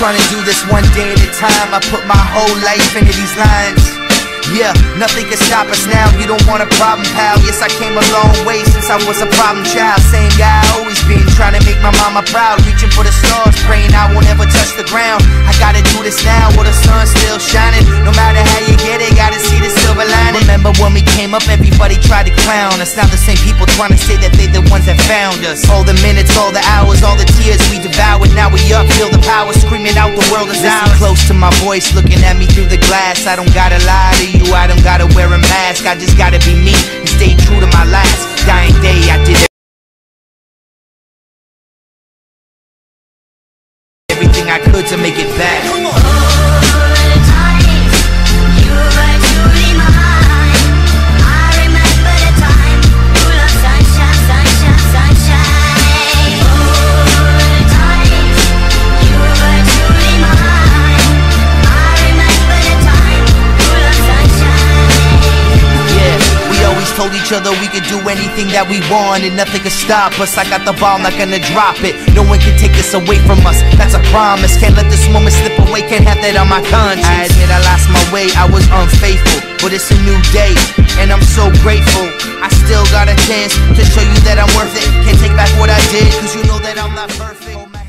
trying to do this one day at a time. I put my whole life into these lines. Yeah, nothing can stop us now. You don't want a problem, pal. Yes, I came a long way since I was a problem child. Same guy I always been, trying to make my mama proud. Reaching for the stars, praying I won't ever touch the ground. I gotta do this now while the sun's still shining. No came up, everybody tried to clown us. Now the same people trying to say that they the ones that found us. All the minutes, all the hours, all the tears we devoured. Now we up, feel the power, screaming out the world is ours. Close to my voice, looking at me through the glass. I don't gotta lie to you, I don't gotta wear a mask. I just gotta be me and stay true to my last dying day. I did everything I could to make it back. Told each other we could do anything that we want and nothing could stop us. I got the ball, not gonna drop it. No one can take this away from us. That's a promise. Can't let this moment slip away. Can't have that on my conscience. I admit I lost my way. I was unfaithful, but it's a new day, and I'm so grateful. I still got a chance to show you that I'm worth it. Can't take back what I did, cause you know that I'm not perfect.